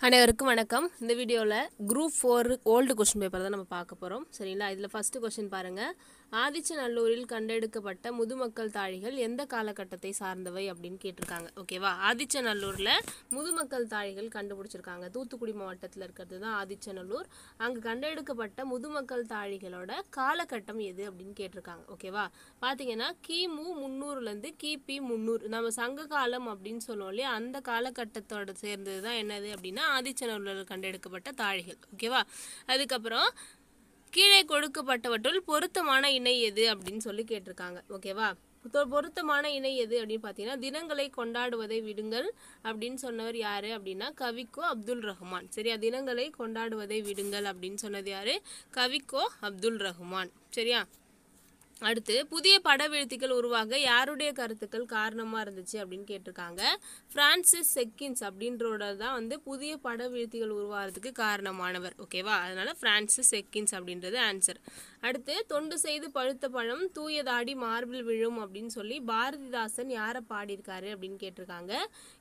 அனைவருக்கும் வணக்கம். இந்த வீடியோவில் group four old question paper தான் நம்ம பார்க்க போகிறோம் சரிங்களா? இதில் ஃபஸ்ட்டு கொஸ்டின் பாருங்கள் ஆதிச்சநல்லூரில் கண்டெடுக்கப்பட்ட முதுமக்கள் தாழிகள் எந்த காலகட்டத்தை சார்ந்தவை அப்படின்னு கேட்டிருக்காங்க. ஓகேவா ஆதிச்சநல்லூரில் முதுமக்கள் தாழிகள் கண்டுபிடிச்சிருக்காங்க. தூத்துக்குடி மாவட்டத்தில் இருக்கிறது தான் ஆதிச்சநல்லூர். அங்கே கண்டெடுக்கப்பட்ட முதுமக்கள் தாழிகளோட காலகட்டம் எது அப்படின்னு கேட்டிருக்காங்க. ஓகேவா பார்த்தீங்கன்னா கிமு முந்நூறுலேருந்து கிபி முந்நூறு நம்ம சங்க காலம் அப்படின்னு சொல்லுவோம் இல்லையா? அந்த காலகட்டத்தோட சேர்ந்தது தான் என்னது அப்படின்னா ஆதிச்சநல்லூரில் கண்டெடுக்கப்பட்ட தாழிகள். ஓகேவா அதுக்கப்புறம் கீழே கொடுக்கப்பட்டவற்றுள் பொருத்தமான இணை எது அப்படின்னு சொல்லி கேட்டிருக்காங்க. ஓகேவா பொருத்தமான இணை எது அப்படின்னு பார்த்தீங்கன்னா தினங்களை கொண்டாடுவதை விடுங்கள் அப்படின்னு சொன்னவர் யாரு அப்படின்னா கவிக்கோ அப்துல் ரஹ்மான். சரியா? தினங்களை கொண்டாடுவதை விடுங்கள் அப்படின்னு சொன்னது யாரு? கவிக்கோ அப்துல் ரஹ்மான். சரியா? அடுத்து புதிய படவெழுத்துக்கள் உருவாக யாருடைய கருத்துக்கள் காரணமாக இருந்துச்சு அப்படின்னு கேட்டிருக்காங்க. ஃப்ரான்சிஸ் செக்கின்ஸ் அப்படின்றோட தான் வந்து புதிய படவெழுத்துகள் உருவாகிறதுக்கு காரணமானவர். ஓகேவா? அதனால் ஃப்ரான்சிஸ் செக்கின்ஸ் அப்படின்றது ஆன்சர் அடுத்து தொண்டு செய்து பழுத்த பழம் தூயதாடி மார்பில் விழும் அப்படின்னு சொல்லி பாரதிதாசன் யாரை பாடியிருக்காரு அப்படின்னு கேட்டிருக்காங்க.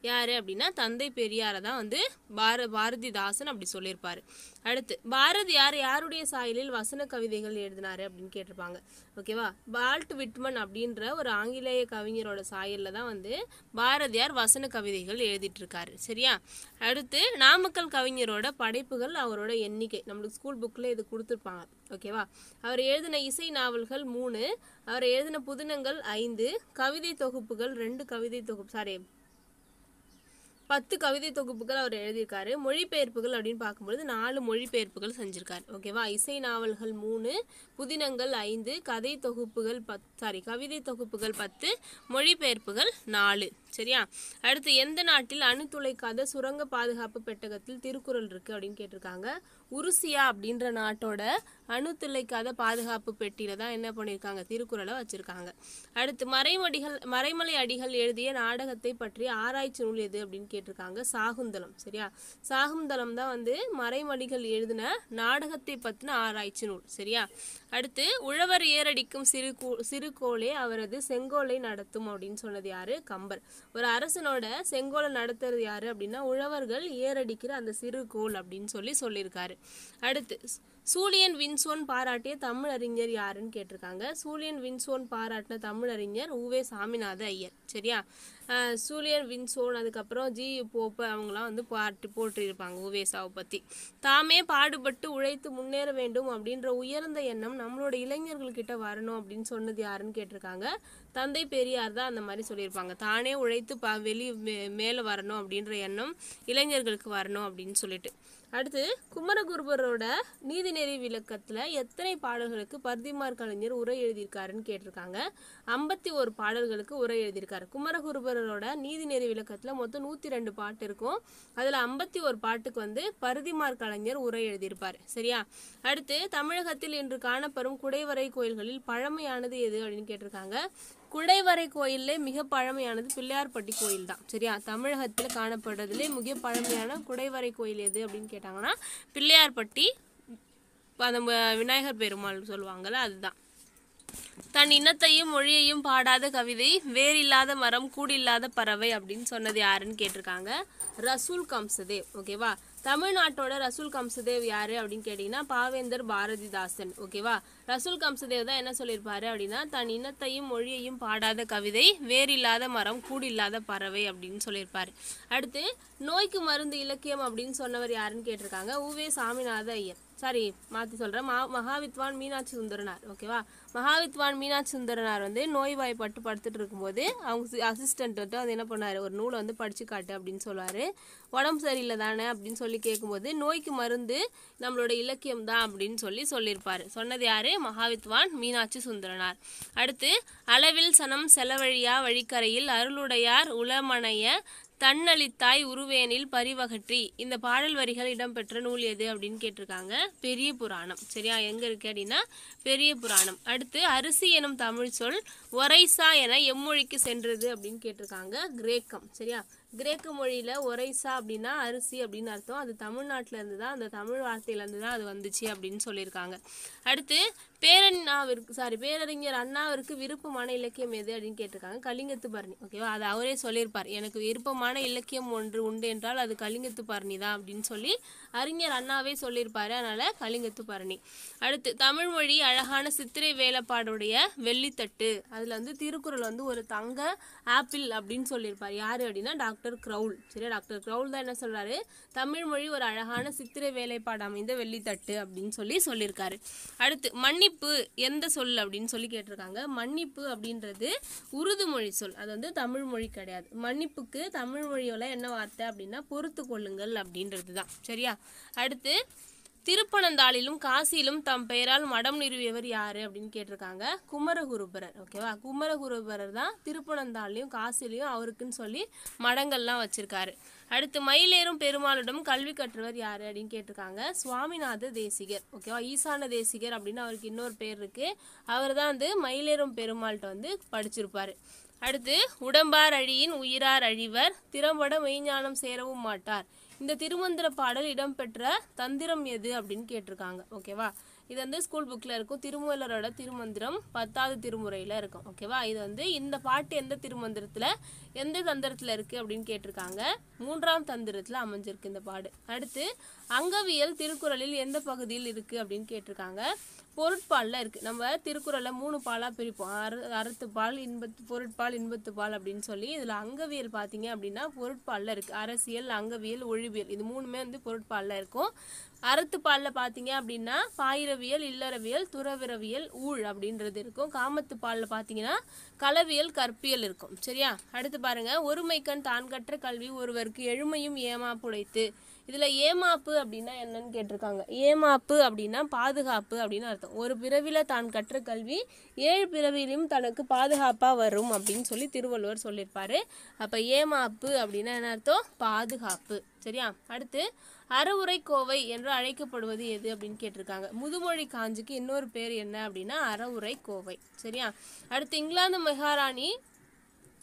யாரு அப்படின்னா தந்தை பெரியாரை தான் வந்து பார பாரதிதாசன் அப்படி சொல்லியிருப்பாரு. அடுத்து பாரதியார் யாருடைய சாயலில் வசன கவிதைகள் எழுதினாரு அப்படின்னு கேட்டிருப்பாங்க. ஓகேவா பால்ட் விட்மன் அப்படின்ற ஒரு ஆங்கிலேய கவிஞரோட சாயல்ல தான் வந்து பாரதியார் வசன கவிதைகள் எழுதிட்டு இருக்காரு சரியா? அடுத்து நாமக்கல் கவிஞரோட படைப்புகள் அவரோட எண்ணிக்கை. நம்மளுக்கு ஸ்கூல் புக்கில் இது கொடுத்துருப்பாங்க. ஓகேவா? அவர் எழுதின இசை நாவல்கள் மூணு அவர் எழுதின புதினங்கள் ஐந்து கவிதை தொகுப்புகள் ரெண்டு கவிதை தொகுப்பு சாரி பத்து கவிதை தொகுப்புகள் அவர் எழுதியிருக்காரு. மொழிபெயர்ப்புகள் அப்படின்னு பார்க்கும்பொழுது நாலு மொழிபெயர்ப்புகள் செஞ்சிருக்காரு. ஓகேவா? இசை நாவல்கள் மூணு புதினங்கள் ஐந்து கதை தொகுப்புகள் பத் சாரி கவிதை தொகுப்புகள் பத்து மொழிபெயர்ப்புகள் நாலு. சரியா? அடுத்து எந்த நாட்டில் அணு துளைக்காத சுரங்க பாதுகாப்பு பெட்டகத்தில் திருக்குறள் இருக்கு அப்படின்னு கேட்டிருக்காங்க. உருசியா அப்படின்ற நாட்டோட அணு துளைக்காத பாதுகாப்பு பெட்டியில தான் என்ன பண்ணியிருக்காங்க? திருக்குறளை வச்சிருக்காங்க. அடுத்து மறைமடிகள் மறைமலை அடிகள் எழுதிய நாடகத்தை பற்றிய ஆராய்ச்சி நூல் எது அப்படின்னு கேட்டிருக்காங்க? சாகுந்தலம். சரியா? சாகுந்தலம் தான் வந்து மறைமடிகள் எழுதின நாடகத்தை பற்றின ஆராய்ச்சி நூல். சரியா? அடுத்து உழவர் ஏறடிக்கும் சிறு சிறுகோளே சிறு அவரது செங்கோலை நடத்தும் அப்படின்னு சொன்னது யாரு? கம்பர். ஒரு அரசனோட செங்கோலை நடத்துறது யாரு அப்படின்னா உழவர்கள் ஏறடிக்கிற அந்த சிறு கோல் அப்படின்னு சொல்லி சொல்லியிருக்காரு. அடுத்து சூலியன் வின்சோன் பாராட்டிய தமிழறிஞர் யாருன்னு கேட்டிருக்காங்க. சூலியன் வின்சோன் பாராட்டின தமிழறிஞர் உவே சாமிநாத ஐயர். சரியா? சூலியன் வின்சோன் அதுக்கப்புறம் ஜி போப்ப அவங்களாம் வந்து பாட்டு போட்டிருப்பாங்க உவேசாவை பற்றி தாமே பாடுபட்டு உழைத்து முன்னேற வேண்டும் அப்படின்ற உயர்ந்த எண்ணம் நம்மளோட இளைஞர்கள்கிட்ட வரணும் அப்படின்னு சொன்னது யாருன்னு கேட்டிருக்காங்க. தந்தை பெரியார் தான் அந்த மாதிரி சொல்லியிருப்பாங்க. தானே உழைத்து பா வெளி மே- மேலே வரணும் அப்படின்ற எண்ணம் இளைஞர்களுக்கு வரணும் அப்படின்னு சொல்லிட்டு. அடுத்து குமரகுருபரோட நீதிநெறி விளக்கத்தில் எத்தனை பாடல்களுக்கு பர்திமார் கலைஞர் உரை எழுதியிருக்காருன்னு கேட்டிருக்காங்க. ஐம்பத்தி ஒரு பாடல்களுக்கு உரை எழுதியிருக்காரு. குமரகுருபரோட நீதிநெறி விளக்கத்தில் மொத்தம் நூற்றி ரெண்டு பாட்டு இருக்கும். அதில் ஐம்பத்தி ஒரு பாட்டுக்கு வந்து பருதிமார் கலைஞர் உரை எழுதியிருப்பார். சரியா? அடுத்து தமிழகத்தில் இன்று காணப்படும் குடைவரை கோயில்களில் பழமையானது எது அப்படின்னு கேட்டிருக்காங்க. குடைவரை கோயில்ல மிக பழமையானது பிள்ளையார்பட்டி கோயில் தான் சரியா? தமிழகத்தில் காணப்படுறதுலே மிக பழமையான குடைவரை கோயில் எது அப்படின்னு கேட்டாங்கன்னா பிள்ளையார்பட்டி அந்த விநாயகர் பெருமாள் சொல்லுவாங்கல்ல அதுதான். தன் இனத்தையும் மொழியையும் பாடாத கவிதை வேறில்லாத மரம் கூடில்லாத பறவை அப்படின்னு சொன்னது யாருன்னு கேட்டிருக்காங்க? ரசூல் கம்சதேவ். ஓகேவா தமிழ்நாட்டோட ரசூல் கம்சதேவ் யாரு அப்படின்னு கேட்டிங்கன்னா பாவேந்தர் பாரதிதாசன். ஓகேவா ரசூல் கம்சதேவ் தான் என்ன சொல்லியிருப்பாரு அப்படின்னா தன் இனத்தையும் மொழியையும் பாடாத கவிதை வேறில்லாத மரம் கூடில்லாத பறவை அப்படின்னு சொல்லியிருப்பாரு. அடுத்து நோய்க்கு மருந்து இலக்கியம் அப்படின்னு சொன்னவர் யாருன்னு கேட்டிருக்காங்க? உவே சாமிநாத ஐயர். சாரி மாற்றி சொல்கிறேன் மா மகாவித்வான் மீனாட்சி சுந்தரனார் ஓகேவா மகாவித்வான் மீனாட்சி சுந்தரனார் வந்து நோய்வாய்ப்பட்டு படுத்துட்டு இருக்கும்போது அவங்க அசிஸ்டன்ட் வந்து என்ன பண்ணாரு? ஒரு நூலை வந்து படிச்சு காட்டு அப்படின்னு சொல்லுவார். உடம்பு சரியில்லை தானே அப்படின்னு சொல்லி கேட்கும்போது நோய்க்கு மருந்து நம்மளோட இலக்கியம் தான் அப்படின்னு சொல்லி சொல்லியிருப்பாரு. சொன்னது யாரு? மகாவித்வான் மீனாட்சி சுந்தரனார். அடுத்து அளவில் சனம் செலவழியா வழிக்கரையில் அருளுடையார் உளமணைய தன்னளித்தாய் உருவேனில் பரிவகற்றி. இந்த பாடல் வரிகள் இடம்பெற்ற நூல் எது அப்படின்னு கேட்டிருக்காங்க. பெரிய புராணம். சரியா? எங்க இருக்கு அப்படின்னா பெரிய புராணம். அடுத்து அரிசி எனும் தமிழ் சொல் ஒரைசா என எம்மொழிக்கு சென்றது அப்படின்னு கேட்டிருக்காங்க கிரேக்கம். சரியா? கிரேக்க மொழியில ஒரைசா அப்படின்னா அரிசி அப்படின்னு அர்த்தம். அது தமிழ்நாட்டிலேருந்து தான் அந்த தமிழ் வார்த்தையிலேருந்து தான் அது வந்துச்சு அப்படின்னு சொல்லியிருக்காங்க. அடுத்து பேரண்ணாவிற்கு சாரி பேரறிஞர் அண்ணாவிற்கு விருப்பமான இலக்கியம் எது அப்படின்னு கேட்டிருக்காங்க. கலிங்கத்து பரணி ஓகேவா அது அவரே சொல்லியிருப்பார். எனக்கு விருப்பமான இலக்கியம் ஒன்று உண்டு என்றால் அது கலிங்கத்து பரணி தான் அப்படின்னு சொல்லி அறிஞர் அண்ணாவே சொல்லியிருப்பார். அதனால் கலிங்கத்து பரணி. அடுத்து தமிழ்மொழி அழகான சித்திரை வேலைப்பாடுடைய வெள்ளித்தட்டு. அதில் வந்து திருக்குறள் வந்து ஒரு தங்க ஆப்பிள் அப்படின்னு சொல்லியிருப்பார். யார் அப்படின்னா டாக்டர் க்ரௌல் சரியா? டாக்டர் க்ரௌல் தான் என்ன சொல்றாரு? தமிழ்மொழி ஒரு அழகான சித்திரை வேலைப்பாடு அமைந்த வெள்ளித்தட்டு அப்படின்னு சொல்லி சொல்லியிருக்காரு. அடுத்து மன்னிப்பு எந்த சொல் அப்படின்னு சொல்லி கேட்டிருக்காங்க. மன்னிப்பு அப்படின்றது உருது மொழி சொல். அது வந்து தமிழ் மொழி கிடையாது. மன்னிப்புக்கு தமிழ் மொழியோட என்ன வார்த்தை அப்படின்னா பொறுத்து கொள்ளுங்கள் அப்படின்றது தான் சரியா? அடுத்து திருப்பனந்தாளிலும் காசியிலும் தம் பெயரால் மடம் நிறுவியவர் யாரு அப்படின்னு கேட்டிருக்காங்க. குமரகுருபரர் ஓகேவா குமரகுருபரர் தான் திருப்பனந்தாளிலையும் காசிலையும் அவருக்குன்னு சொல்லி மடங்கள்லாம் வச்சிருக்காரு. அடுத்து மயிலேறும் பெருமாளிடம் கல்வி கற்றவர் யாரு அப்படின்னு கேட்டிருக்காங்க. சுவாமிநாத தேசிகர் ஓகேவா ஈசான தேசிகர் அப்படின்னு அவருக்கு இன்னொரு பேர் இருக்கு. அவர் தான் வந்து மயிலேறும் பெருமாள்கிட்ட வந்து படிச்சிருப்பாரு. அடுத்து உடம்பார் அழியின் உயிரார் அழிவர் திறம்பட மெய்ஞானம் சேரவும் மாட்டார். இந்த திருமந்திர பாடல் இடம்பெற்ற தந்திரம் எது அப்படின்னு கேட்டிருக்காங்க. ஓகேவா இது வந்து ஸ்கூல் புக்கில் இருக்கும். திருமூலரோட திருமந்திரம் பத்தாவது திருமுறையில் இருக்கும். ஓகேவா இது வந்து இந்த பாட்டு எந்த திருமந்திரத்தில் எந்த தந்திரத்தில் இருக்குது அப்படின்னு கேட்டிருக்காங்க. மூன்றாம் தந்திரத்தில் அமைஞ்சிருக்கு இந்த பாடு. அடுத்து அங்கவியல் திருக்குறளில் எந்த பகுதியில் இருக்குது அப்படின்னு கேட்டிருக்காங்க. பொருட்பாலில் இருக்குது நம்ம திருக்குறளை மூணு பாலாக பிரிப்போம். அறு அறுத்து பால் இன்பத்து பொருட்பால் இன்பத்து பால் அப்படின்னு சொல்லி இதில் அங்கவியல் பார்த்தீங்க அப்படின்னா பொருட்பாலில் இருக்குது அரசியல் அங்கவியல் ஒழிவியல். இது மூணுமே வந்து பொருட்பாலில் இருக்கும். அறத்துப்பாலில் பார்த்தீங்க அப்படின்னா பாயிரவியல் இல்லறவியல் துறவிரவியல் ஊழ் அப்படின்றது இருக்கும். காமத்து பாலில் பார்த்தீங்கன்னா களவியல் கற்பியல் இருக்கும். சரியா? அடுத்து பாருங்க. ஒருமைக்கண் தான் கற்ற கல்வி ஒருவருக்கு எழுமையும் ஏமாப்புடைத்து இதில் ஏமாப்பு அப்படின்னா என்னன்னு கேட்டிருக்காங்க. ஏமாப்பு அப்படின்னா பாதுகாப்பு அப்படின்னு அர்த்தம். ஒரு பிறவியில் தான் கற்ற கல்வி ஏழு பிறவியிலும் தனக்கு பாதுகாப்பாக வரும் அப்படின்னு சொல்லி திருவள்ளுவர் சொல்லியிருப்பாரு. அப்போ ஏமாப்பு அப்படின்னா என்ன அர்த்தம்? பாதுகாப்பு. சரியா? அடுத்து அறவுரை கோவை என்று அழைக்கப்படுவது எது அப்படின்னு கேட்டிருக்காங்க. முதுமொழி காஞ்சிக்கு இன்னொரு பேர் என்ன அப்படின்னா அறவுரை கோவை சரியா? அடுத்து இங்கிலாந்து மகாராணி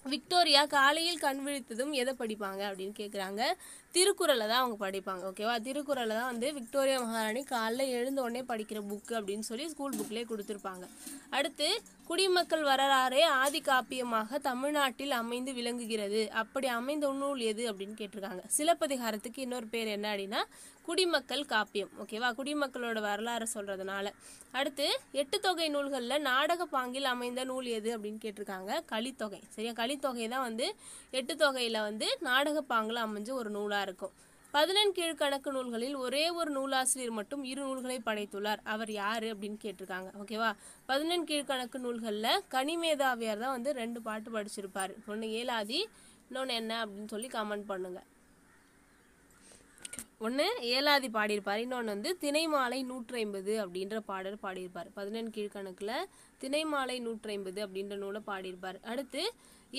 விக்டோரியா காலையில் கண் விழித்ததும் எதை படிப்பாங்க அப்படின்னு கேட்குறாங்க திருக்குறளை தான் அவங்க படிப்பாங்க ஓகேவா திருக்குறளை தான் வந்து விக்டோரியா மகாராணி காலைல எழுந்த உடனே படிக்கிற புக்கு அப்படின்னு சொல்லி ஸ்கூல் புக்லேயே கொடுத்துருப்பாங்க. அடுத்து குடிமக்கள் வரலாறே ஆதி காப்பியமாக தமிழ்நாட்டில் அமைந்து விளங்குகிறது. அப்படி அமைந்த நூல் எது அப்படின்னு கேட்டிருக்காங்க. சிலப்பதிகாரத்துக்கு இன்னொரு பேர் என்ன அப்படின்னா குடிமக்கள் காப்பியம். ஓகேவா குடிமக்களோட வரலாறு சொல்றதுனால. அடுத்து எட்டு தொகை நூல்களில் நாடக பாங்கில் அமைந்த நூல் எது அப்படின்னு கேட்டிருக்காங்க. கலித்தொகை. சரியா? கலித்தொகை தான் வந்து எட்டு தொகையில வந்து நாடக பாங்கில் அமைஞ்ச ஒரு நூலா இருக்கும். பதினெண் கீழ்கணக்கு நூல்களில் ஒரே ஒரு நூலாசிரியர் மட்டும் இரு நூல்களை படைத்துள்ளார். அவர் யாரு அப்படின்னு கேட்டிருக்காங்க. ஓகேவா பதினெண் கீழ்கணக்கு நூல்களில் கனிமேதாவியார் தான் வந்து ரெண்டு பாட்டு படிச்சிருப்பார். ஒன்று ஏலாதி இன்னொன்று என்ன அப்படின்னு சொல்லி கமெண்ட் பண்ணுங்க. ஒன்று ஏலாதி பாடியிருப்பார். இன்னொன்று வந்து திணைமாலை நூற்றி ஐம்பது அப்படின்ற பாடல் பாடியிருப்பார். பதினெண் கீழ்கணக்கில் திணைமாலை நூற்றி ஐம்பது அப்படின்ற நூலை பாடியிருப்பார். அடுத்து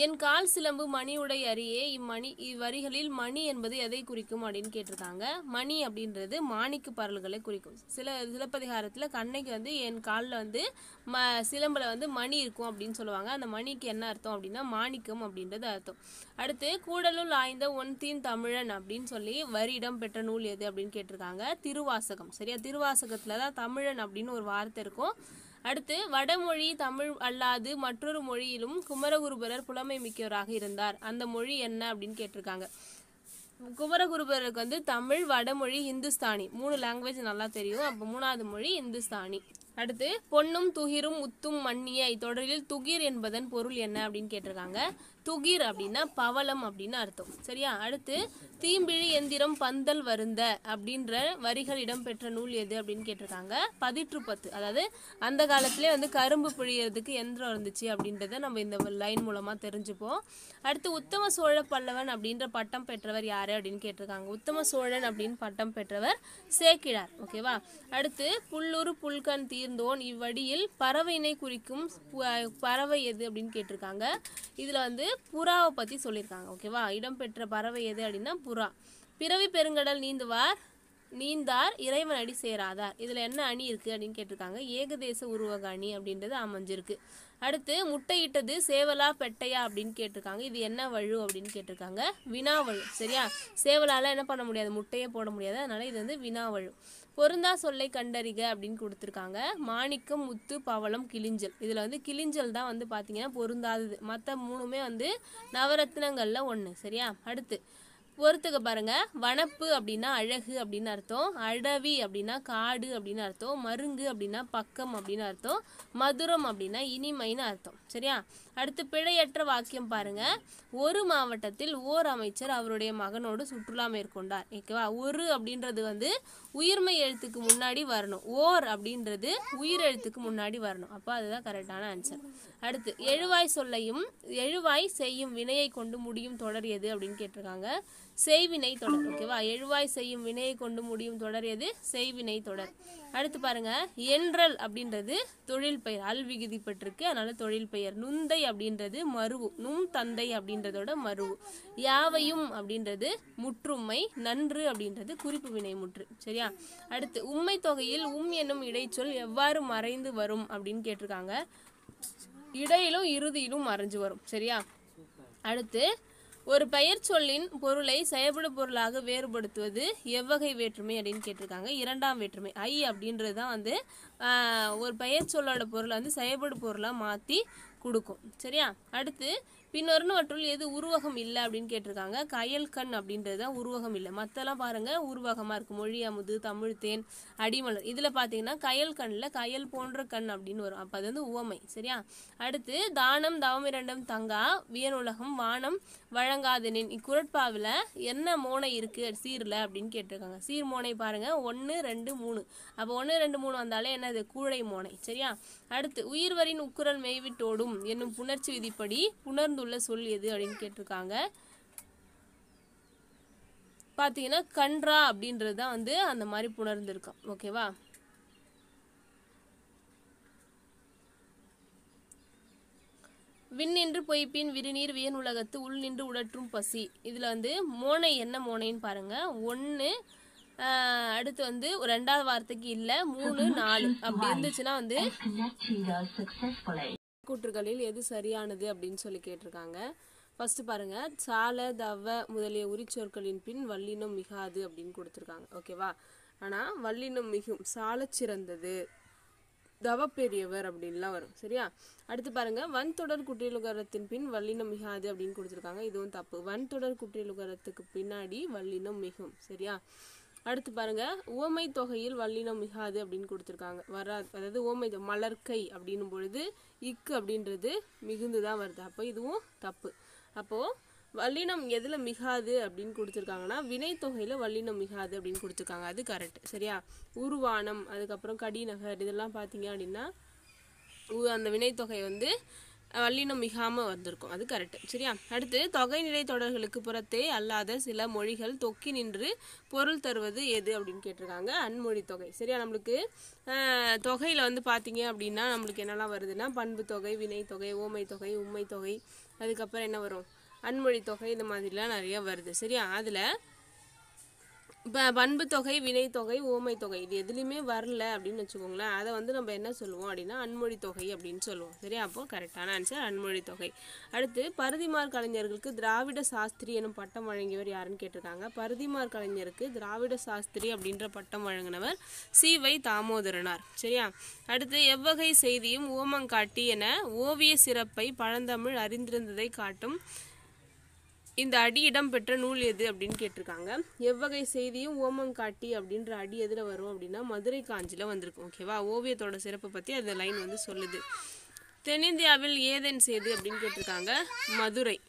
என் கால் சிலம்பு மணி உடை அறியே இம்மணி இவ்வரிகளில் மணி என்பது எதை குறிக்கும் அப்படின்னு கேட்டிருக்காங்க. மணி அப்படின்றது மாணிக்கு பரல்களை குறிக்கும். சில சிலப்பதிகாரத்தில் கண்ணைக்கு வந்து என் காலில் வந்து ம சிலம்பில் வந்து மணி இருக்கும் அப்படின்னு சொல்லுவாங்க. அந்த மணிக்கு என்ன அர்த்தம் அப்படின்னா மாணிக்கம் அப்படின்றது அர்த்தம். அடுத்து கூடலுள் ஆய்ந்த ஒன் தீன் தமிழன் அப்படின்னு சொல்லி வரி இடம் பெற்ற நூல் எது அப்படின்னு கேட்டிருக்காங்க? திருவாசகம். சரியா? திருவாசகத்தில் தான் தமிழன் அப்படின்னு ஒரு வார்த்தை இருக்கும். அடுத்து வடமொழி தமிழ் அல்லாது மற்றொரு மொழியிலும் குமரகுருபரர் புலமை மிக்கவராக இருந்தார். அந்த மொழி என்ன அப்படின்னு கேட்டிருக்காங்க. குமரகுருபரருக்கு வந்து தமிழ் வடமொழி இந்துஸ்தானி மூணு லாங்குவேஜ் நல்லா தெரியும். அப்போ மூணாவது மொழி இந்துஸ்தானி அடுத்து பொன்னும் துகிரும் முத்தும் மன்னிய இத்தொடரில் துகிர் என்பதன் பொருள் என்ன அப்படின்னு கேட்டிருக்காங்க. துகிர் அப்படின்னா பவளம் அப்படின்னு அர்த்தம். சரியா? அடுத்து தீம்பிழி எந்திரம் பந்தல் வருந்த அப்படின்ற வரிகள் இடம்பெற்ற நூல் எது அப்படின்னு கேட்டிருக்காங்க. பதிற்று பத்து அதாவது அந்த காலத்திலே வந்து கரும்பு பிழியறதுக்கு எந்திரம் இருந்துச்சு அப்படின்றத நம்ம இந்த லைன் மூலமாக தெரிஞ்சுப்போம். அடுத்து உத்தம சோழ பல்லவன் அப்படின்ற பட்டம் பெற்றவர் யாரு அப்படின்னு கேட்டிருக்காங்க. உத்தம சோழன் அப்படின்னு பட்டம் பெற்றவர் சேக்கிழார். ஓகேவா? அடுத்து புல்லூர் புல்கன் தீர்ந்தோன் இவ்வடியில் பறவையினை குறிக்கும் பறவை எது அப்படின்னு கேட்டிருக்காங்க. இதில் வந்து புறாவை பற்றி சொல்லியிருக்காங்க ஓகேவா? இடம்பெற்ற பறவை எது அப்படின்னா புறா. பிறவி பெருங்கடல் நீந்துவார் நீந்தார் இறைவன் அடி சேராதார். இதில் என்ன அணி இருக்குது அப்படின்னு கேட்டிருக்காங்க. ஏகதேச உருவக அணி அப்படின்றது அமைஞ்சிருக்கு. அடுத்து முட்டையிட்டது சேவலா பெட்டையா அப்படின்னு கேட்டிருக்காங்க. இது என்ன வழு அப்படின்னு கேட்டிருக்காங்க. வினாவழு சரியா? சேவலால் என்ன பண்ண முடியாது முட்டையே போட முடியாது. அதனால் இது வந்து வினாவழு. பொருந்தா சொல்லை கண்டறிக அப்படின்னு கொடுத்துருக்காங்க. மாணிக்கம் முத்து பவளம் கிளிஞ்சல். இதில் வந்து கிளிஞ்சல் தான் வந்து பார்த்தீங்கன்னா பொருந்தாதது. மற்ற மூணுமே வந்து நவரத்னங்களில் ஒன்று சரியா? அடுத்து. ஒருத்துக்கு பாருங்க. வனப்பு அப்படின்னா அழகு அப்படின்னு அர்த்தம். அடவி அப்படின்னா காடு அப்படின்னு அர்த்தம். மருங்கு அப்படின்னா பக்கம் அப்படின்னு அர்த்தம். மதுரம் அப்படின்னா இனிமைன்னு அர்த்தம். சரியா? அடுத்து பிழையற்ற வாக்கியம் பாருங்க. ஒரு மாவட்டத்தில் ஓர் அமைச்சர் அவருடைய மகனோடு சுற்றுலா மேற்கொண்டார். ஓகேவா? ஒரு அப்படின்றது வந்து உயிர்மை எழுத்துக்கு முன்னாடி வரணும். ஓர் அப்படின்றது உயிர் எழுத்துக்கு முன்னாடி வரணும். அப்போ அதுதான் கரெக்டான ஆன்சர் அடுத்து எழுவாய் சொல்லையும் எழுவாய் செய்யும் வினையை கொண்டு முடியும் தொடர் எது அப்படின்னு கேட்டிருக்காங்க. செய்வினை தொடர். ஓகேவா எழுவாய் செய்யும் வினையை கொண்டு முடியும் தொடர் எது? செய்வினை தொடர். அடுத்து பாருங்க. என்றல் அப்படின்றது தொழில் பெயர். அல்விகுதி பெற்றிருக்கு. அதனால தொழில் பெயர். நுந்தை அப்படின்றது மருவு. நும் தந்தை அப்படின்றதோட மருவு. யாவையும் அப்படின்றது முற்றுமை. நன்று அப்படின்றது குறிப்பு வினை முற்று. சரியா? அடுத்து உண்மை தொகையில் உம் என்னும் இடைச்சொல் எவ்வாறு மறைந்து வரும் அப்படின்னு கேட்டிருக்காங்க. இடையிலும் இறுதியிலும் மறைஞ்சு வரும். சரியா? அடுத்து ஒரு பெயர் சொல்லின் பொருளை செயல்படு பொருளாக வேறுபடுத்துவது எவ்வகை வேற்றுமை அப்படின்னு கேட்டிருக்காங்க. இரண்டாம் வேற்றுமை ஐ அப்படின்றது தான் வந்து ஒரு பெயர் சொல்லோட பொருளை வந்து செயல்படு பொருளாக மாற்றி கொடுக்கும். சரியா? அடுத்து பின்னொருவற்றுள் எது உருவகம் இல்லை அப்படின்னு கேட்டிருக்காங்க. கயல் கண் அப்படின்றது தான் உருவகம் இல்லை. மற்றெல்லாம் பாருங்க உருவகமாக இருக்கும் மொழி அமுது தமிழ் தேன் அடிமலர். இதில் பார்த்தீங்கன்னா கயல் கண்ணில் கயல் போன்ற கண் அப்படின்னு வரும். அப்போ அது வந்து உவமை. சரியா? அடுத்து தானம் தவமிரண்டம் தங்கா வியனுலகம் வானம் வழங்காதனின் இக்குரட்பாவில் என்ன மோனை இருக்குது சீரில் அப்படின்னு கேட்டிருக்காங்க. சீர் மோனை பாருங்கள் ஒன்று ரெண்டு மூணு. அப்போ ஒன்று ரெண்டு மூணு வந்தாலே என்னது? கூழை மோனை. சரியா? அடுத்து உயிர்வரின் உக்குரல் மெய்விட்டோடும் என்னும் புணர்ச்சி விதிப்படி புணர்ந்துள்ள சொல் எது அப்படின்னு கேட்டிருக்காங்க. பார்த்தீங்கன்னா கன்றா அப்படின்றது தான் வந்து அந்த மாதிரி புணர்ந்திருக்கும். ஓகேவா? விண் நின்று பொய்ப்பின் விருநீர் வியன் உலகத்து உள் நின்று உடற்றும் பசி. இதில் வந்து மோனை என்ன மோனைன்னு பாருங்க. ஒன்று அடுத்து வந்து ரெண்டாவது வார்த்தைக்கு இல்லை மூணு நாலு. அப்படி இருந்துச்சுன்னா வந்து. கூற்றுகளில் எது சரியானது அப்படின்னு சொல்லி கேட்டிருக்காங்க. ஃபர்ஸ்ட் பாருங்க. சால தவ முதலிய உரிச்சொற்களின் பின் வல்லினம் மிகாது அப்படின்னு கொடுத்துருக்காங்க. ஓகேவா ஆனா வல்லினம் மிகும். சாலச் சிறந்தது. தவ பெரியவர் அப்படின்லாம் வரும். சரியா? அடுத்து பாருங்க. வன் தொடர் குற்றியலுகரத்தின் பின் வல்லினம் மிகாது அப்படின்னு கொடுத்துருக்காங்க. இதுவும் தப்பு. வன் தொடர் குற்றியலுகரத்துக்கு பின்னாடி வல்லினம் மிகும். சரியா? அடுத்து பாருங்க. உவமை தொகையில் வல்லினம் மிகாது அப்படின்னு கொடுத்துருக்காங்க. வராது அதாவது உவமை தொ- மலர்க்கை அப்படின்னும் பொழுது இக்கு அப்படின்றது மிகுந்து தான் வருது. அப்போ இதுவும் தப்பு. அப்போது வல்லினம் எதில் மிகாது அப்படின்னு கொடுத்துருக்காங்கன்னா வினைத்தொகையில் வல்லினம் மிகாது அப்படின்னு கொடுத்துருக்காங்க. அது கரெக்ட் சரியா? உருவானம் அதுக்கப்புறம் கடிநகர் இதெல்லாம் பார்த்தீங்க அப்படின்னா உ- அந்த வினைத்தொகை வந்து வல்லினம் மிகாமல் வந்திருக்கும். அது கரெக்ட் சரியா? அடுத்து தொகைநிலை தொடர்களுக்கு புறத்தே அல்லாத சில மொழிகள் தொக்கி நின்று பொருள் தருவது எது அப்படின்னு கேட்டிருக்காங்க. அன்மொழி தொகை. சரியா? நம்மளுக்கு தொகையில் வந்து பார்த்தீங்க அப்படின்னா நம்மளுக்கு என்னெல்லாம் வருதுன்னா பண்பு தொகை வினை தொகை ஓமை தொகை உண்மை தொகை அதுக்கப்புறம் என்ன வரும்? அன்மொழி தொகை இந்த மாதிரிலாம் நிறைய வருது. சரியா? அதில் இப்போ பண்பு தொகை வினை தொகை ஓமை தொகை இது எதுலையுமே வரல அப்படின்னு வச்சுக்கோங்களேன். அதை வந்து நம்ம என்ன சொல்லுவோம் அப்படின்னா அன்மொழி தொகை அப்படின்னு சொல்லுவோம். சரியா? அப்போ கரெக்டான ஆன்சர் அன்மொழி தொகை. அடுத்து பருதிமார் கலைஞர்களுக்கு திராவிட சாஸ்திரி எனும் பட்டம் வழங்கியவர் யாருன்னு கேட்டிருக்காங்க. பருதிமார் கலைஞருக்கு திராவிட சாஸ்திரி அப்படின்ற பட்டம் வழங்கினவர் சி. வை. தாமோதரனார். சரியா? அடுத்து எவ்வகை செய்தியும் ஓமங்காட்டி என ஓவிய சிறப்பை பழந்தமிழ் அறிந்திருந்ததை காட்டும் இந்த அடி இடம்பெற்ற நூல் எது அப்படின்னு கேட்டிருக்காங்க. எவ்வகை செய்தியும் ஓமங்காட்டி அப்படின்ற அடி எதில் வரும் அப்படின்னா மதுரை காஞ்சியில் வந்திருக்கும் ஓகேவா ஓவியத்தோட சிறப்பை பற்றி அந்த லைன் வந்து சொல்லுது. தென்னிந்தியாவில் ஏதேன் செய்து அப்படின்னு கேட்டிருக்காங்க. மதுரை.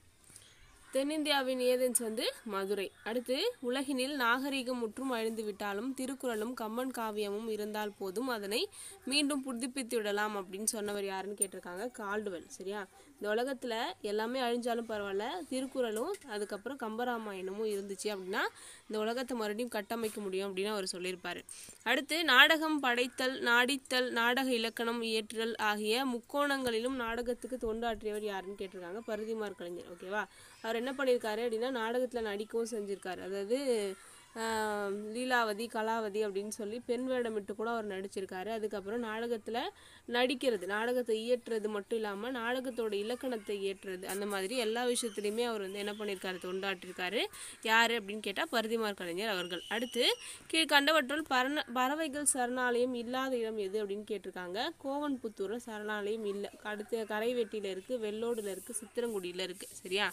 தென்னிந்தியாவின் ஏதென்ஸ் வந்து மதுரை. அடுத்து உலகினில் நாகரிகம் முற்றும் அழிந்து விட்டாலும் திருக்குறளும் கம்மன் காவியமும் இருந்தால் போதும் அதனை மீண்டும் புதுப்பித்து விடலாம் அப்படின்னு சொன்னவர் யாருன்னு கேட்டிருக்காங்க கால்டுவெல் சரியா? இந்த உலகத்தில் எல்லாமே அழிஞ்சாலும் பரவாயில்ல திருக்குறளும் அதுக்கப்புறம் கம்பராமாயணமும் இருந்துச்சு அப்படின்னா இந்த உலகத்தை மறுபடியும் கட்டமைக்க முடியும் அப்படின்னு அவர் சொல்லியிருப்பார். அடுத்து நாடகம் படைத்தல் நாடித்தல் நாடக இலக்கணம் இயற்றுதல் ஆகிய முக்கோணங்களிலும் நாடகத்துக்கு தொண்டாற்றியவர் யாருன்னு கேட்டிருக்காங்க பருதிமார் கலைஞர் ஓகேவா அவர் என்ன பண்ணியிருக்காரு அப்படின்னா நாடகத்தில் நடிக்கவும் செஞ்சிருக்காரு. அதாவது லீலாவதி கலாவதி அப்படின்னு சொல்லி பெண் வேடமிட்டு கூட அவர் நடிச்சிருக்காரு. அதுக்கப்புறம் நாடகத்தில் நடிக்கிறது நாடகத்தை இயற்றுறது மட்டும் இல்லாமல் நாடகத்தோட இலக்கணத்தை இயற்றுறது அந்த மாதிரி எல்லா விஷயத்துலையுமே அவர் வந்து என்ன பண்ணியிருக்காரு தொண்டாற்றிருக்காரு. யார் அப்படின்னு கேட்டால் பருதிமார் கலைஞர் அவர்கள். அடுத்து கீழ்கண்டவற்றுள் பரண பறவைகள் சரணாலயம் இல்லாத இடம் எது அப்படின்னு கேட்டிருக்காங்க. கோவன்புத்தூரில் சரணாலயம் இல்லை. அடுத்து கரைவெட்டியில் இருக்குது வெள்ளோடில் இருக்குது சித்திரங்குடியில் இருக்குது சரியா?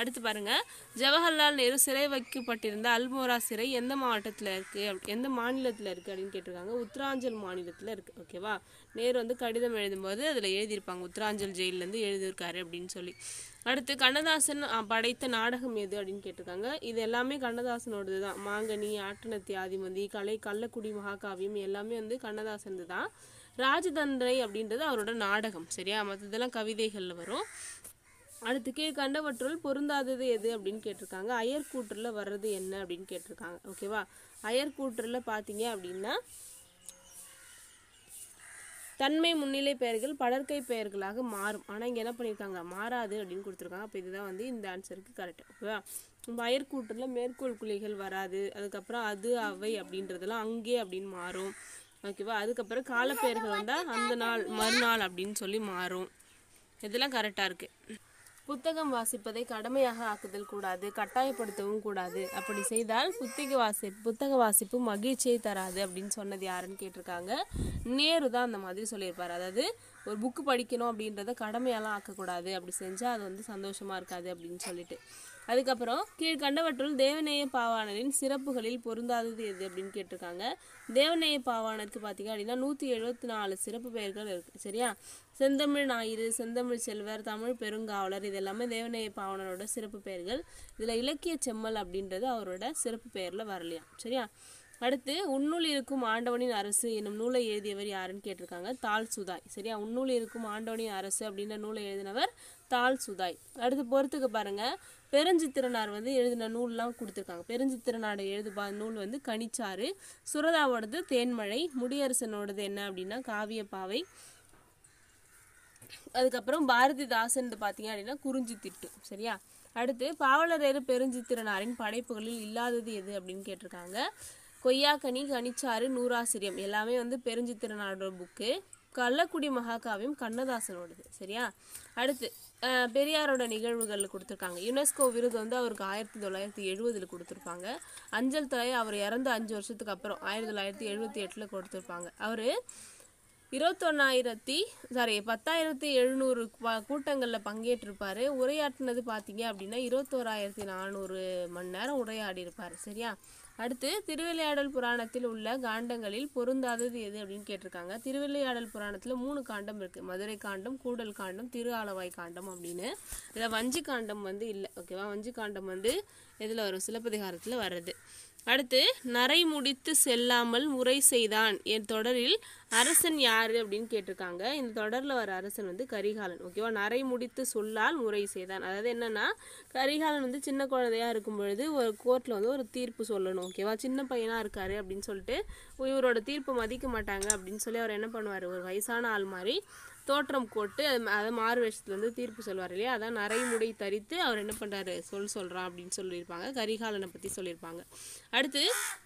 அடுத்து பாருங்கள் ஜவஹர்லால் நேரு சிறை வைக்கப்பட்டிருந்த அல்மோரா சிறை எந்த மாவட்டத்தில் இருக்குது எந்த மாநிலத்தில் இருக்குது அப்படின்னு கேட்டிருக்காங்க. உத்தராஞ்சல் மாநிலத்தில் இருக்குது ஓகேவா நேரு வந்து கடிதம் எழுதும்போது அதில் எழுதியிருப்பாங்க. உத்தராஞ்சல் ஜெயிலேருந்து எழுதியிருக்காரு அப்படின்னு சொல்லி. அடுத்து கண்ணதாசன் படைத்த நாடகம் எது அப்படின்னு கேட்டிருக்காங்க. இது எல்லாமே கண்ணதாசனோடது தான். மாங்கனி ஆட்டனத்தி ஆதிமதி கலை கள்ளக்குடி மகாகாவியம் எல்லாமே வந்து கண்ணதாசன் தான். ராஜதந்திரை அப்படின்றது அவரோட நாடகம். சரியா? மற்றதெல்லாம் கவிதைகளில் வரும். அடுத்து கீழ் கண்டவற்றுள் பொருந்தாதது எது அப்படின்னு கேட்டிருக்காங்க. அயர்கூற்றில் வர்றது என்ன அப்படின்னு கேட்டிருக்காங்க. ஓகேவா அயர்கூற்றில் பார்த்தீங்க அப்படின்னா தன்மை முன்னிலை பெயர்கள் படற்கை பெயர்களாக மாறும். ஆனால் இங்கே என்ன பண்ணியிருக்காங்க? மாறாது அப்படின்னு கொடுத்துருக்காங்க. அப்போ இதுதான் வந்து இந்த ஆன்சருக்கு கரெக்ட் ஓகேவா நம்ம அயற்கூற்றில் மேற்கோள் குழிகள் வராது. அதுக்கப்புறம் அது அவை அப்படின்றதெல்லாம் அங்கே அப்படின்னு மாறும். ஓகேவா அதுக்கப்புறம் காலப்பெயர்கள் வந்தால் அந்த நாள் மறுநாள் அப்படின்னு சொல்லி மாறும். இதெல்லாம் கரெக்டாக இருக்குது புத்தகம் வாசிப்பதை கடமையாக ஆக்குதல் கூடாது கட்டாயப்படுத்தவும் கூடாது. அப்படி செய்தால் புத்தக வாசி புத்தக வாசிப்பு மகிழ்ச்சியை தராது அப்படின்னு சொன்னது யாருன்னு கேட்டிருக்காங்க. நேரு தான் அந்த மாதிரி சொல்லியிருப்பார். அதாவது ஒரு புக்கு படிக்கணும் அப்படின்றத கடமையெல்லாம் ஆக்கக்கூடாது. அப்படி செஞ்சால் அது வந்து சந்தோஷமா இருக்காது அப்படின்னு சொல்லிட்டு. அதுக்கப்புறம் கீழ்கண்டவற்றுள் தேவநேய பாவாணரின் சிறப்புகளில் பொருந்தாதது எது அப்படின்னு கேட்டிருக்காங்க. தேவநேய பாவாணருக்கு பார்த்தீங்க அப்படின்னா நூற்றி எழுபத்தி நாலு சிறப்பு பெயர்கள் இருக்குது சரியா? செந்தமிழ் ஞாயிறு செந்தமிழ் செல்வர் தமிழ் பெருங்காவலர் இது எல்லாமே தேவநேய பாவனரோட சிறப்பு பெயர்கள். இதில் இலக்கிய செம்மல் அப்படின்றது அவரோட சிறப்பு பெயரில் வரலையாம் சரியா? அடுத்து உன்னுள் இருக்கும் ஆண்டவனின் அரசு என்னும் நூலை எழுதியவர் யாருன்னு கேட்டிருக்காங்க? தாள் சுதாய். சரியா? உன்னுள் இருக்கும் ஆண்டவனின் அரசு அப்படின்ற நூலை எழுதினவர் தாள் சுதாய். அடுத்து பொறுத்துக்கு பாருங்க. பெருஞ்சித்திரனார் வந்து எழுதின நூல்லாம் கொடுத்துருக்காங்க. பெருஞ்சித்திரனார் எழுதுபா நூல் வந்து கனிச்சாறு. சுரதாவோடது தேன்மழை முடியரசனோடது என்ன? அப்படின்னா காவியப்பாவை அதுக்கப்புறம் பாரதிதாசன் பார்த்தீங்க அப்படின்னா குறிஞ்சி திட்டு சரியா? அடுத்து பாவலரேறு பெருஞ்சித்திரனாரின் படைப்புகளில் இல்லாதது எது அப்படின்னு கேட்டிருக்காங்க. கொய்யாக்கனி கனிச்சாறு நூறாசிரியம் எல்லாமே வந்து பெருஞ்சித்திரனாரோட புக்கு கள்ளக்குடி மகாகாவியம் கண்ணதாசனோடது சரியா? அடுத்து பெரியாரோட நிகழ்வுகள் கொடுத்துருக்காங்க. யுனெஸ்கோ விருது வந்து அவருக்கு ஆயிரத்தி தொள்ளாயிரத்தி எழுபதில் கொடுத்துருப்பாங்க. அஞ்சல் தலை அவர் இறந்த அஞ்சு வருஷத்துக்கு அப்புறம் ஆயிரத்தி தொள்ளாயிரத்தி எழுபத்தி எட்டில் கொடுத்துருப்பாங்க. அவர் இருபத்தொன்னாயிரத்தி சாரி பத்தாயிரத்தி எழுநூறு கூட்டங்களில் பங்கேற்றிருப்பார். உரையாற்றினது பார்த்தீங்க அப்படின்னா இருபத்தோராயிரத்தி நானூறு மணி நேரம் உரையாடி இருப்பார் சரியா? அடுத்து திருவிளையாடல் புராணத்தில் உள்ள காண்டங்களில் பொருந்தாதது எது அப்படின்னு கேட்டிருக்காங்க. திருவிளையாடல் புராணத்தில் மூணு காண்டம் இருக்குது மதுரை காண்டம் கூடல் காண்டம் திரு ஆலவாய் காண்டம் அப்படின்னு. இதில் வஞ்சி காண்டம் வந்து இல்லை ஓகேவா வஞ்சி காண்டம் வந்து இதில் வரும் சிலப்பதிகாரத்தில் வர்றது. அடுத்து நரை முடித்து செல்லாமல் முறை செய்தான். என் தொடரில் அரசன் யார் அப்படின்னு கேட்டிருக்காங்க. இந்த தொடரில் வர அரசன் வந்து கரிகாலன். ஓகேவா நரை முடித்து சொல்லால் முறை செய்தான். அதாவது என்னன்னா கரிகாலன் வந்து சின்ன குழந்தையா இருக்கும் பொழுது ஒரு கோர்ட்டில் வந்து ஒரு தீர்ப்பு சொல்லணும். ஓகேவா சின்ன பையனாக இருக்காரு அப்படின்னு சொல்லிட்டு இவரோட தீர்ப்பு மதிக்க மாட்டாங்க அப்படின்னு சொல்லி அவர் என்ன பண்ணுவார்? ஒரு வயசான ஆள் மாதிரி தோற்றம் போட்டு அது அதை மாறு வேஷத்துலேருந்து வந்து தீர்ப்பு சொல்வார் இல்லையா? அதான் நரைமுடி தரித்து அவர் என்ன பண்ணுறாரு சொல் சொல்கிறான் அப்படின்னு சொல்லியிருப்பாங்க. கரிகாலனை பற்றி சொல்லியிருப்பாங்க. அடுத்து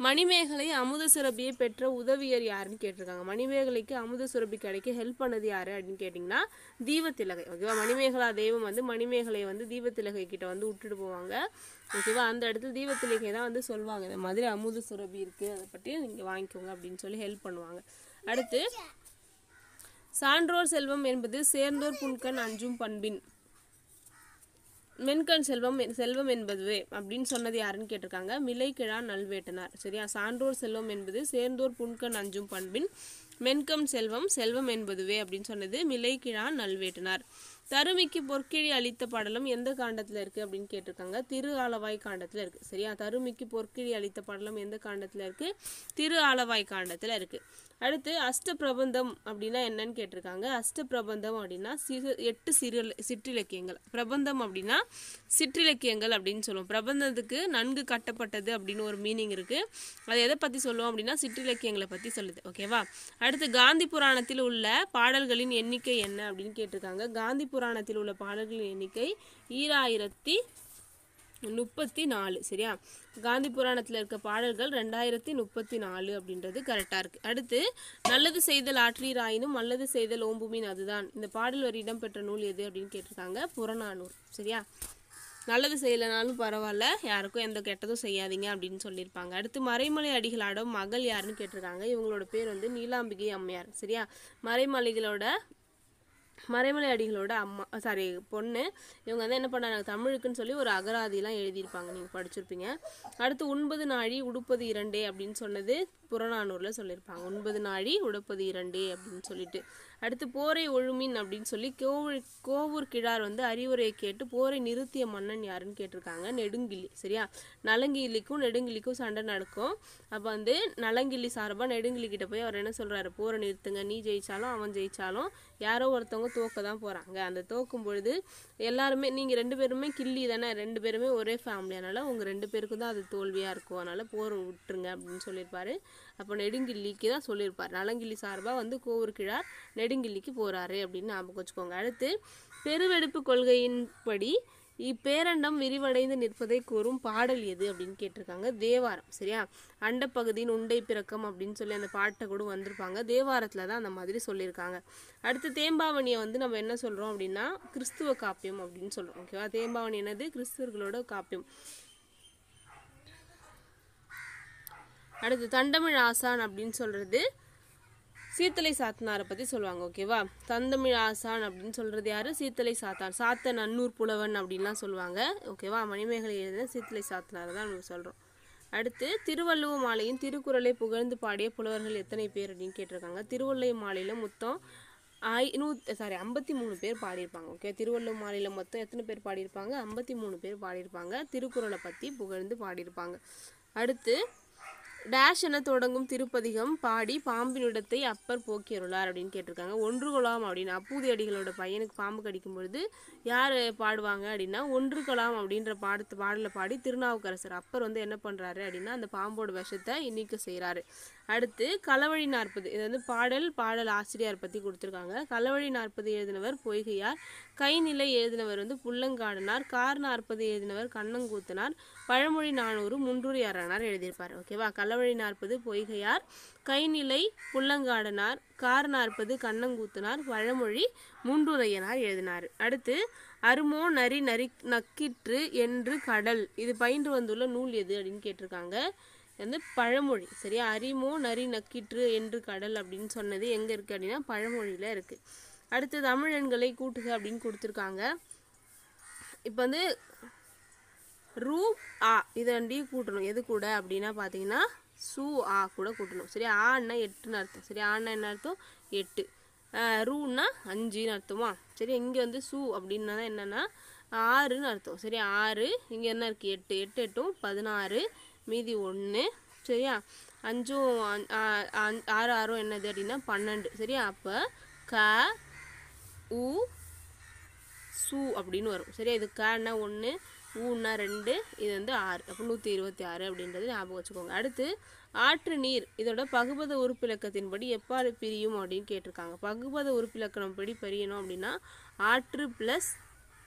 மணிமேகலை அமுத சுரபியை பெற்ற உதவியர் யாருன்னு கேட்டிருக்காங்க. மணிமேகலைக்கு அமுத சுரபி கிடைக்க ஹெல்ப் பண்ணது யாரு அப்படின்னு கேட்டிங்கன்னா தீபத்திலகை. ஓகேவா? மணிமேகலா தெய்வம் வந்து மணிமேகலை வந்து தீபத்திலகை கிட்ட வந்து விட்டுட்டு போவாங்க. ஓகேவா? அந்த இடத்துல தீபத்திலகை தான் வந்து சொல்லுவாங்க இந்த மாதிரி அமுத சுரபி இருக்குது அதை பற்றி நீங்கள் வாங்கிக்கோங்க அப்படின்னு சொல்லி ஹெல்ப் பண்ணுவாங்க. அடுத்து சான்றோர் செல்வம் என்பது சேர்ந்தோர் புன்கண் அஞ்சும் பண்பின். மென்கண் செல்வம் செல்வம் என்பதுவே அப்படின்னு சொன்னது யாருன்னு கேட்டிருக்காங்க? மிலைக்கிழா நல்வேட்டனார். சரியா? சான்றோர் செல்வம் என்பது சேர்ந்தோர் புண்கண் அஞ்சும் பண்பின். மென்கம் செல்வம் செல்வம் என்பதுவே அப்படின்னு சொன்னது மிலைக்கிழா நல்வேட்டனார். தருமிக்கு பொற்கிழி அளித்த படலம் எந்த காண்டத்தில் இருக்கு அப்படின்னு கேட்டிருக்காங்க? திரு ஆலவாய் காண்டத்தில் இருக்கு. சரியா? தருமிக்கு பொற்கிழி அளித்த படலம் எந்த காண்டத்தில் இருக்கு? திரு ஆலவாய் காண்டத்தில் இருக்கு. அடுத்து அஷ்ட பிரபந்தம் அப்படின்னா என்னன்னு கேட்டிருக்காங்க. அஷ்ட பிரபந்தம் அப்படின்னா சிறு எட்டு சிறு சிற்றிலக்கியங்கள். பிரபந்தம் அப்படின்னா சிற்றிலக்கியங்கள் அப்படின்னு சொல்லுவோம். பிரபந்தத்துக்கு நன்கு கட்டப்பட்டது அப்படின்னு ஒரு மீனிங் இருக்குது அது எதை பற்றி சொல்லுவோம் அப்படின்னா சிற்றிலக்கியங்களை பற்றி சொல்லுது. ஓகேவா அடுத்து காந்தி புராணத்தில் உள்ள பாடல்களின் எண்ணிக்கை என்ன அப்படின்னு கேட்டிருக்காங்க. காந்தி புராணத்தில் உள்ள பாடல்களின் எண்ணிக்கை ஈராயிரத்தி முப்பத்தி நாலு சரியா? காந்தி புராணத்தில் இருக்க பாடல்கள் ரெண்டாயிரத்தி முப்பத்தி நாலு அப்படின்றது கரெக்டாக இருக்குது அடுத்து நல்லது செய்தல் ஆற்றீராயினும் நல்லது செய்தல் ஓம்புமின் அதுதான். இந்த பாடல் வரி இடம்பெற்ற நூல் எது அப்படின்னு கேட்டிருக்காங்க புறநானூர் சரியா? நல்லது செய்யலைனாலும் பரவாயில்ல யாருக்கும் எந்த கெட்டதும் செய்யாதீங்க அப்படின்னு சொல்லியிருப்பாங்க. அடுத்து மறைமலை அடிகளாட மகள் யாருன்னு கேட்டிருக்காங்க. இவங்களோட பேர் வந்து நீலாம்பிகை அம்மையார் சரியா? மறைமலைகளோட மறைமலை அடிகளோட அம்மா சாரி பொண்ணு. இவங்க வந்து என்ன பண்ணாங்க தமிழுக்குன்னு சொல்லி ஒரு அகராதிலாம் எழுதியிருப்பாங்க. நீங்கள் படிச்சிருப்பீங்க. அடுத்து ஒன்பது நாழி உடுப்பது இரண்டே அப்படின்னு சொன்னது புறநானூரில் சொல்லியிருப்பாங்க. ஒன்பது நாழி உடுப்பது இரண்டே அப்படின்னு சொல்லிட்டு. அடுத்து போரை ஒழுமின் அப்படின்னு சொல்லி கோவூர் கோவூர் கிழார் வந்து அறிவுரையை கேட்டு போரை நிறுத்திய மன்னன் யாருன்னு கேட்டிருக்காங்க. நெடுங்கிலி சரியா? நலங்கிலிக்கும் நெடுங்கிலிக்கும் சண்டை நடக்கும். அப்போ வந்து நலங்கிலி சார்பாக நெடுங்கிலி கிட்ட போய் அவர் என்ன சொல்கிறாரு போரை நிறுத்துங்க. நீ ஜெயிச்சாலும் அவன் ஜெயிச்சாலும் யாரோ ஒருத்தவங்க தோக்க தான் போகிறாங்க அந்த தோக்கும் பொழுது எல்லாருமே நீங்கள் ரெண்டு பேருமே கிள்ளி தானே ரெண்டு பேருமே ஒரே ஃபேமிலி அதனால் உங்கள் ரெண்டு பேருக்கும் தான் அது தோல்வியாக இருக்கும். அதனால் போர் விட்டுருங்க அப்படின்னு சொல்லியிருப்பார். அப்போ நெடுங்கிள்ளிக்கு தான் சொல்லியிருப்பார். நலங்கிள்ளி சார்பாக வந்து கோவூர் கிழார் நெடுங்கிள்ளிக்கு போகிறாரு அப்படின்னு ஞாபகம் வச்சுக்கோங்க. அடுத்து பெருவெடுப்பு கொள்கையின்படி இப்பேரண்டம் விரிவடைந்து நிற்பதை கூறும் பாடல் எது அப்படின்னு கேட்டிருக்காங்க. தேவாரம் சரியா? அண்டப்பகுதியின் உண்டை பிறக்கம் அப்படின்னு சொல்லி அந்த பாட்டை கூட வந்திருப்பாங்க. தேவாரத்தில் தான் அந்த மாதிரி சொல்லியிருக்காங்க. அடுத்து தேம்பாவணியை வந்து நம்ம என்ன சொல்கிறோம் அப்படின்னா கிறிஸ்துவ காப்பியம் அப்படின்னு சொல்கிறோம் ஓகேவா தேம்பாவணி என்னது? கிறிஸ்துவர்களோட காப்பியம். அடுத்து தண்டமிழ் ஆசான் அப்படின்னு சொல்கிறது சீத்தலை சாத்தனாரை பற்றி சொல்லுவாங்க ஓகேவா தந்தமிழ் ஆசான் அப்படின்னு சொல்கிறது யார்? சீத்தலை சாத்தான் சாத்த நன்னூர் புலவன் அப்படின்லாம் சொல்லுவாங்க ஓகேவா மணிமேகலை எழுதின சீத்தலை சாத்தனார் தான் நம்ம சொல்கிறோம் அடுத்து திருவள்ளுவ மாலையின் திருக்குறளை புகழ்ந்து பாடிய புலவர்கள் எத்தனை பேர் அப்படின்னு கேட்டிருக்காங்க. திருவள்ளுவ மாலையில் மொத்தம் ஐநூ சாரி ஐம்பத்தி மூணு பேர் பாடியிருப்பாங்க ஓகே திருவள்ளுவ மாலையில் மொத்தம் எத்தனை பேர் பாடியிருப்பாங்க? ஐம்பத்தி மூணு பேர் பாடியிருப்பாங்க. திருக்குறளை பற்றி புகழ்ந்து பாடியிருப்பாங்க. அடுத்து டேஷ் என தொடங்கும் திருப்பதிகம் பாடி பாம்பினிடத்தை அப்பர் போக்கியருளார் அப்படின்னு கேட்டிருக்காங்க. ஒன்று கொலாம் அப்படின்னு அப்பூதி அடிகளோட பையனுக்கு பாம்பு கடிக்கும் பொழுது யார் பாடுவாங்க அப்படின்னா ஒன்று கொலாம் அப்படின்ற பாடத்து பாடலை பாடி திருநாவுக்கரசர் அப்பர் வந்து என்ன பண்ணுறாரு அப்படின்னா அந்த பாம்போட விஷத்தை இன்னைக்கு செய்கிறாரு அடுத்து களவழி நாற்பது இது வந்து பாடல் பாடல் ஆசிரியர் பற்றி கொடுத்துருக்காங்க. களவழி நாற்பது எழுதினவர் பொய்கையார் கைநிலை எழுதினவர் வந்து புல்லங்காடனார் கார் நாற்பது எழுதினவர் கண்ணங்கூத்தனார் பழமொழி நானூறு முன்றூறு யாரானார் எழுதியிருப்பார் ஓகேவா கள்ளவழி நாற்பது பொய்கையார் கைநிலை புல்லங்காடனார் கார் நாற்பது கண்ணங்கூத்தனார் பழமொழி மூன்றுரையனார் எழுதினார். அடுத்து அருமோ நரி நரி நக்கிற்று என்று கடல். இது பயின்று வந்துள்ள நூல் எது அப்படின்னு கேட்டிருக்காங்க. வந்து பழமொழி சரியா? அரிமோ நரி நக்கிற்று என்று கடல் அப்படின்னு சொன்னது எங்கே இருக்குது அப்படின்னா பழமொழியில் இருக்குது அடுத்து தமிழ் எண்களை கூட்டுக அப்படின்னு கொடுத்துருக்காங்க. இப்போ வந்து ரூ ஆ இதை ரெண்டையும் கூட்டணும். எது கூட அப்படின்னா பார்த்தீங்கன்னா சு ஆ கூட கூட்டணும். சரி ஆன்னா எட்டுன்னு அர்த்தம். சரி ஆன்னா என்ன அர்த்தம்? எட்டு. ரூன்னா அஞ்சுன்னு அர்த்தமா? சரி இங்கே வந்து சு அப்படின்னா என்னன்னா ஆறுன்னு அர்த்தம். சரி ஆறு இங்கே என்ன இருக்குது எட்டு. எட்டு எட்டும் பதினாறு மீதி ஒன்று சரியா? அஞ்சும் ஆறு ஆறும் என்னது அப்படின்னா பன்னெண்டு. சரியா? அப்போ க உ சு அப்படின்னு வரும். சரியா? இது கன்னா ஒன்று ஊன்னா ரெண்டு இது வந்து ஆறு. அப்போ நூற்றி இருபத்தி ஆறு அப்படின்றது ஞாபகம் வச்சுக்கோங்க. அடுத்து ஆற்று நீர். இதோட பகுபத உறுப்பிலக்கத்தின்படி எப்பாறு பிரியும் அப்படின்னு கேட்டிருக்காங்க. பகுபத உறுப்பிலக்கணம் படி பிரியணும் அப்படின்னா ஆற்று ப்ளஸ்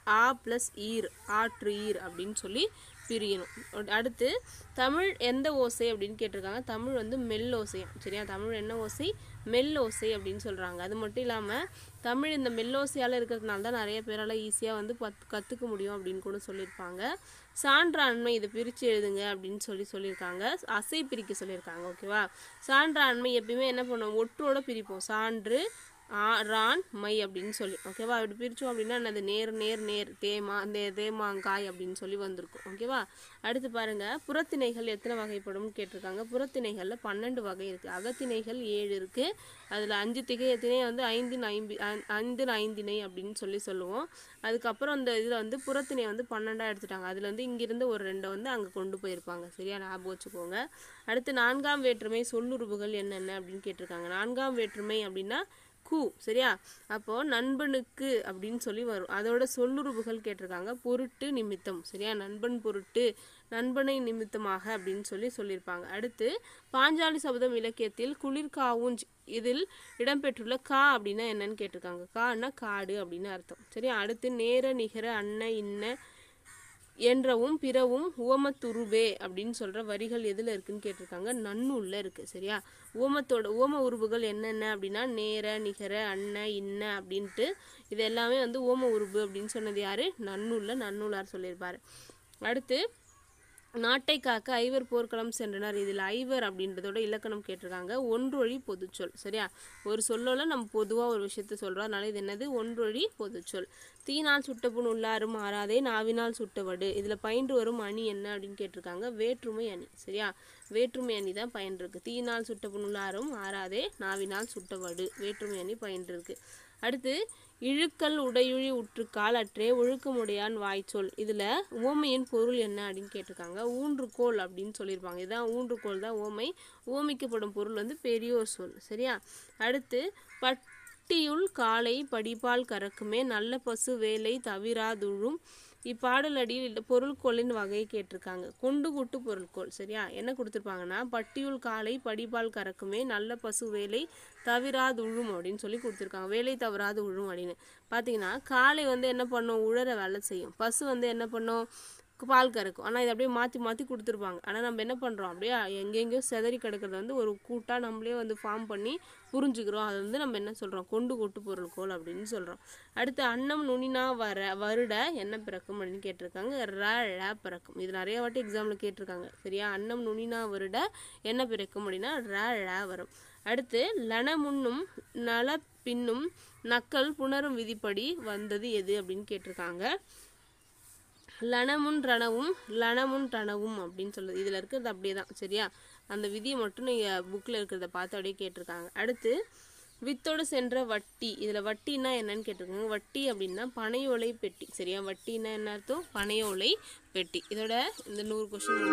ஆ ப்ளஸ் ஈர் ஆற்று ஈர் அப்படின்னு சொல்லி பிரியணும். அடுத்து தமிழ் எந்த ஓசை அப்படின்னு கேட்டிருக்காங்க. தமிழ் வந்து மெல் சரியா? தமிழ் என்ன ஓசை? மெல் ஓசை அப்படின்னு சொல்கிறாங்க அது மட்டும் இல்லாமல் தமிழ் இந்த மெல்லோசையால் இருக்கிறதுனால தான் நிறைய பேரால் ஈஸியாக வந்து பத் கற்றுக்க முடியும் அப்படின்னு கூட சொல்லியிருப்பாங்க. சான்றாண்மை இதை பிரித்து எழுதுங்க அப்படின்னு சொல்லி சொல்லியிருக்காங்க. அசை பிரிக்க சொல்லியிருக்காங்க ஓகேவா சான்றாண்மை எப்பயுமே என்ன பண்ணுவோம்? ஒட்டோட பிரிப்போம். சான்று ஆ ரான் மை அப்படின்னு சொல்லி. ஓகேவா அப்படி பிரித்தோம் அப்படின்னா என்னது? நேர் நேர் நேர் தேமா தே தேமாங்காய் அப்படின்னு சொல்லி வந்திருக்கும். ஓகேவா அடுத்து பாருங்க. புறத்திணைகள் எத்தனை வகைப்படும்னு கேட்டிருக்காங்க. புறத்திணைகளில் பன்னெண்டு வகை இருக்குது அகத்திணைகள் ஏழு இருக்குது அதில் அஞ்சு திகையத்தினை திணை வந்து ஐந்தின் ஐம்பி ஐ- ஐந்தின் ஐந்திணை அப்படின்னு சொல்லி சொல்லுவோம். அதுக்கப்புறம் அந்த இதில் வந்து புறத்திணை வந்து பன்னெண்டாக எடுத்துட்டாங்க. அதில் வந்து இங்கிருந்து ஒரு ரெண்டை வந்து அங்கே கொண்டு போயிருப்பாங்க. சரியா? ஞாபகம் வச்சுக்கோங்க. அடுத்து நான்காம் வேற்றுமை சொல்லுறுப்புகள் என்னென்ன அப்படின்னு கேட்டிருக்காங்க. நான்காம் வேற்றுமை அப்படின்னா கு சரியா? அப்போ நண்பனுக்கு அப்படின்னு சொல்லி வரும். அதோட சொல்லுறுப்புகள் கேட்டிருக்காங்க. பொருட்டு நிமித்தம் சரியா? நண்பன் பொருட்டு நண்பனை நிமித்தமாக அப்படின்னு சொல்லி சொல்லியிருப்பாங்க. அடுத்து பாஞ்சாலி சபதம் இலக்கியத்தில் குளிர்காவுஞ்ச் இதில் இடம்பெற்றுள்ள கா அப்படின்னா என்னன்னு கேட்டிருக்காங்க. கான்னா காடு அப்படின்னு அர்த்தம் சரியா? அடுத்து நேர நிகர அன்ன இன்ன என்றவும் பிறவும் உவமத்துருவே அப்படின்னு சொல்கிற வரிகள் எதில் இருக்குன்னு கேட்டிருக்காங்க? நன்னூலில் இருக்குது சரியா? உவமத்தோட உவம உருவுகள் என்னென்ன அப்படின்னா நேர நிகர அன்ன இன்ன அப்படின்ட்டு இது எல்லாமே வந்து ஓம உருவு அப்படின்னு சொன்னது யார்? நன்னூலில் நன்னூலார் சொல்லியிருப்பார். அடுத்து நாட்டை காக்க ஐவர் போர்க்களம் சென்றனர். இதில் ஐவர் அப்படின்றதோட இலக்கணம் கேட்டிருக்காங்க. ஒன்றொழி பொதுச்சொல். சரியா? ஒரு சொல்லோல நம்ம பொதுவாக ஒரு விஷயத்த சொல்கிறோம் அதனால இது என்னது? ஒன்றொழி பொதுச்சொல். தீனால் சுட்டப்புண் உள்ளாரும் ஆறாதே நாவினால் சுட்டவடு. இதில் பயின்று வரும் அணி என்ன அப்படின்னு கேட்டிருக்காங்க? வேற்றுமை அணி. சரியா? வேற்றுமை அணி தான் பயின்றிருக்கு. தீனால் சுட்டப்புண் உள்ளாரும் ஆறாதே நாவினால் சுட்டவடு. வேற்றுமை அணி பயின்றிருக்கு. அடுத்து இழுக்கல் உடையுழி உற்றுக்கால் அற்றே ஒழுக்கமுடையான் வாய்ச்சொல். இதில் ஓமையின் பொருள் என்ன அப்படின்னு கேட்டிருக்காங்க. ஊன்றுகோல் அப்படின்னு சொல்லியிருப்பாங்க. இதான் ஊன்றுகோல் தான் ஓமை ஓமிக்கப்படும் பொருள் வந்து பெரியோர் சொல். சரியா? அடுத்து பட்டியுள் காலை படிப்பால் கறக்குமே நல்ல பசு வேலை தவிராதுழும் இப்பாடல் அடியில் பொருள்கோளின் வகையை கேட்டிருக்காங்க. கொண்டு கூட்டு பொருள்கோள் சரியா? என்ன கொடுத்துருப்பாங்கன்னா பட்டியுள் காலை படிப்பால் கறக்குமே நல்ல பசு வேலை தவிராது உழும் அப்படின்னு சொல்லி கொடுத்துருக்காங்க. வேலை தவறாது உழும் அப்படின்னு. பார்த்தீங்கன்னா காளை வந்து என்ன பண்ணும்? உழற வேலை செய்யும். பசு வந்து என்ன பண்ணும்? பால் கறக்கும் ஆனால் இதை அப்படியே மாற்றி மாற்றி கொடுத்துருப்பாங்க. ஆனால் நம்ம என்ன பண்ணுறோம் அப்படியே எங்கெங்கேயோ செதறி கிடக்கிறத வந்து ஒரு கூட்டாக நம்மளே வந்து ஃபார்ம் பண்ணி புரிஞ்சுக்கிறோம். அது வந்து நம்ம என்ன சொல்கிறோம் கொண்டு கொட்டு பொருள்கோள் அப்படின்னு சொல்கிறோம் அடுத்து அன்னம் நுனினா வர வருட என்ன பிறக்கும் அப்படின்னு கேட்டிருக்காங்க. ர ழ பிறக்கும். இது நிறைய வாட்டி எக்ஸாமில் கேட்டிருக்காங்க. சரியா? அன்னம் நுனினா வருட என்ன பிறக்கும் அப்படின்னா ர ழ வரும். அடுத்து லன முன்னும் நல பின்னும் நக்கல் புணரும் விதிப்படி வந்தது எது அப்படின்னு கேட்டிருக்காங்க. லனமுன் ரணவும் லனமுன் ரணவும் அப்படின்னு சொல்லுது. இதில் இருக்கிறது அப்படியே தான் சரியா? அந்த விதியை மட்டும் நீங்கள் புக்கில் இருக்கிறத பார்த்து அப்படியே கேட்டிருக்காங்க. அடுத்து வித்தோடு சென்ற வட்டி. இதில் வட்டின்னா என்னன்னு கேட்டிருக்காங்க. வட்டி அப்படின்னா பனையோலை பெட்டி சரியா? வட்டின்னா என்ன அர்த்தம்? பனையோலை பெட்டி. இதோட இந்த நூறு கொஸ்டின்